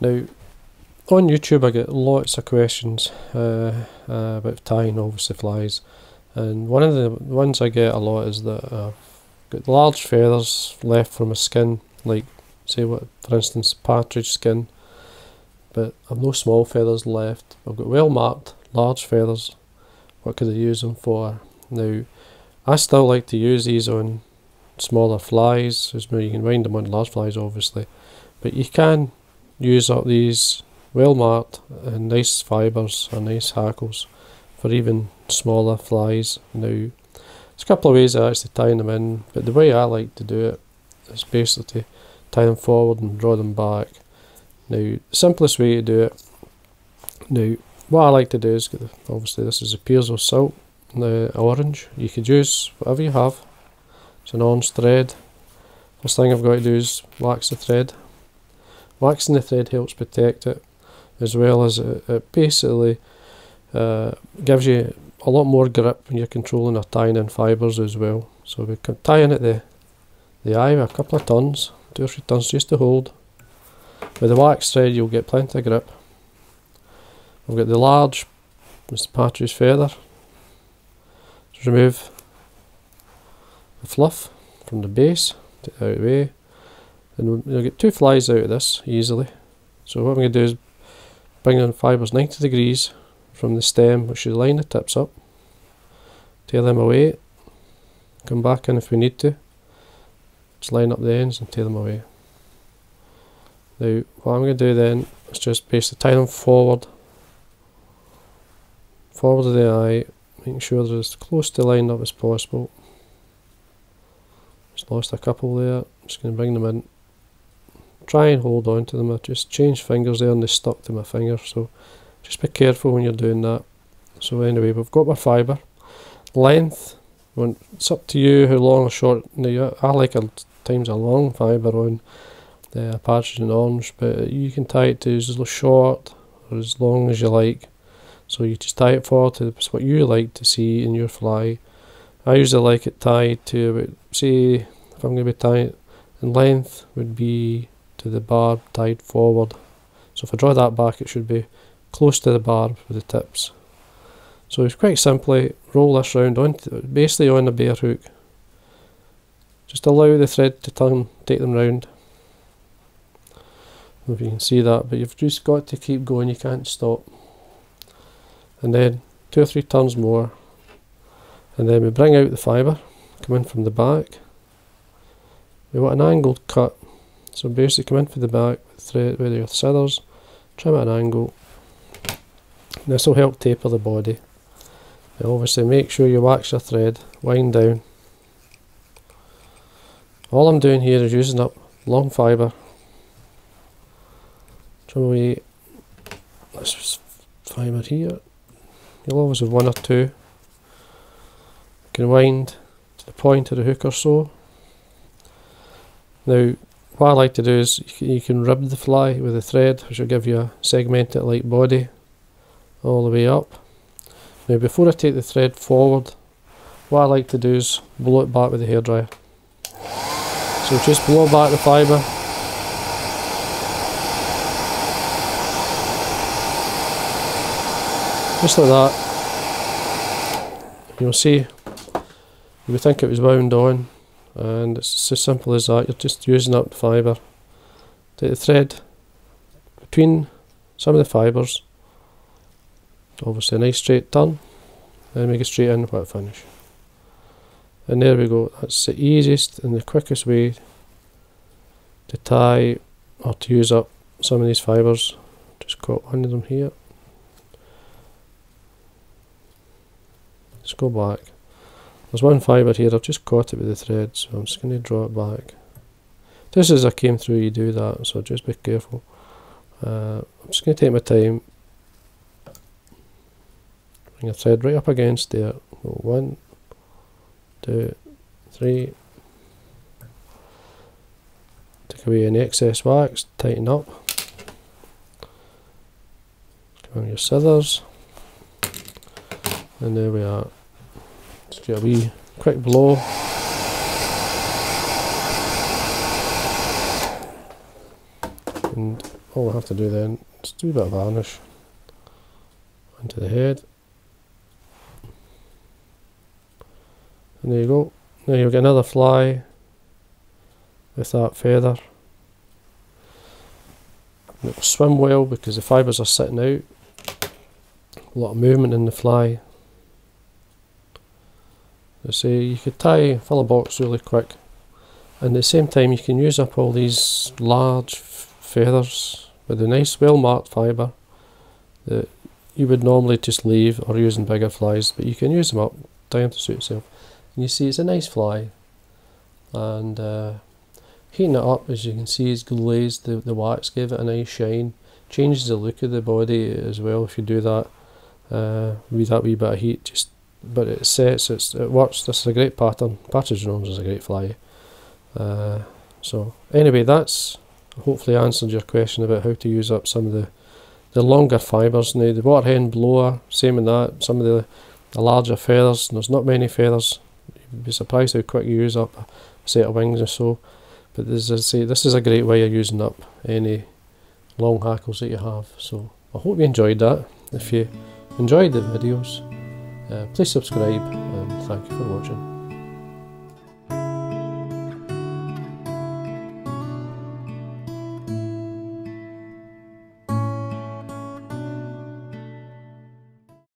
Now, on YouTube I get lots of questions uh, uh, about tying obviously flies and one of the ones I get a lot is that I've got large feathers left from a skin like say what for instance partridge skin but I've no small feathers left. I've got well marked large feathers. What could I use them for? Now I still like to use these on smaller flies, as you can wind them on large flies obviously, but you can use up these well marked and nice fibres or nice hackles for even smaller flies. Now, there's a couple of ways of actually tying them in, but the way I like to do it is basically to tie them forward and draw them back. Now, the simplest way to do it, now, what I like to do is, obviously this is a Pearsalls Silk, the orange, you could use whatever you have, it's an orange thread. First thing I've got to do is wax the thread. Waxing the thread helps protect it as well as it, it basically uh, gives you a lot more grip when you're controlling or tying in fibres as well. So we can tie in at the, the eye with a couple of turns, two or three turns just to hold. With the wax thread you'll get plenty of grip. I've got the large Mr. Partridge feather. Just remove the fluff from the base, take it out of the way. And you'll get two flies out of this easily. So what I'm going to do is bring in fibres 90 degrees from the stem, which should line the tips up. Tear them away. Come back in if we need to. Just line up the ends and tear them away. Now, what I'm going to do then is just basically tie them forward. Forward of the eye, making sure they're as close to lined up as possible. Just lost a couple there. Just going to bring them in try and hold on to them. I just changed fingers there and they stuck to my finger, so just be careful when you're doing that. So anyway, we've got my fibre. Length, it's up to you how long or short. Now, I like a, times a long fibre on the partridge and orange, but you can tie it to as short or as long as you like. So you just tie it forward to what you like to see in your fly. I usually like it tied to about, say, if I'm going to be tying in length, would be to the barb tied forward. So if I draw that back it should be close to the barb with the tips. So it's quite simply eh? roll this round on basically on the bare hook. Just allow the thread to turn, take them round. If you can see that, but you've just got to keep going, you can't stop. And then two or three turns more. And then we bring out the fibre, come in from the back. We want an angled cut so basically come in for the back with thread with your scissors, trim at an angle. This will help taper the body. Now obviously make sure you wax your thread, wind down. All I'm doing here is using up long fibre. Trim away this fibre here. You'll always have one or two. You can wind to the point of the hook or so. Now what I like to do is you can rib the fly with a thread which will give you a segmented like body all the way up. Now before I take the thread forward what I like to do is blow it back with the hairdryer. So just blow back the fibre just like that you'll see you would think it was wound on and it's as simple as that. You're just using up fibre. Take the thread between some of the fibres. Obviously a nice straight turn. And make a straight in whip finish. And there we go. That's the easiest and the quickest way to tie or to use up some of these fibres. Just got one of them here. Let's go back there's one fibre here, I've just caught it with the thread, so I'm just going to draw it back. Just as I came through you do that, so just be careful. Uh, I'm just going to take my time. Bring a thread right up against there. One, two, three. Take away any excess wax, tighten up. Come on your scissors. And there we are. Just do a wee quick blow. And all I have to do then is do a bit of varnish onto the head. And there you go. Now you'll get another fly with that feather. And it will swim well because the fibres are sitting out. A lot of movement in the fly. I say you could tie fill a box really quick. And at the same time you can use up all these large feathers with a nice well marked fibre that you would normally just leave or use in bigger flies but you can use them up, tie them to suit yourself. And you see it's a nice fly. And uh, heating it up as you can see it's glazed the, the wax gave it a nice shine. Changes the look of the body as well if you do that. Uh, with that wee bit of heat just but it sets it's, it works. This is a great pattern. Partridge gnomes is a great fly. Uh, so anyway that's hopefully answered your question about how to use up some of the the longer fibres. Now the Waterhen Bloa same in that. Some of the, the larger feathers there's not many feathers. You'd be surprised how quick you use up a set of wings or so. But as I say this is a great way of using up any long hackles that you have. So I hope you enjoyed that. If you enjoyed the videos Uh, please subscribe and thank you for watching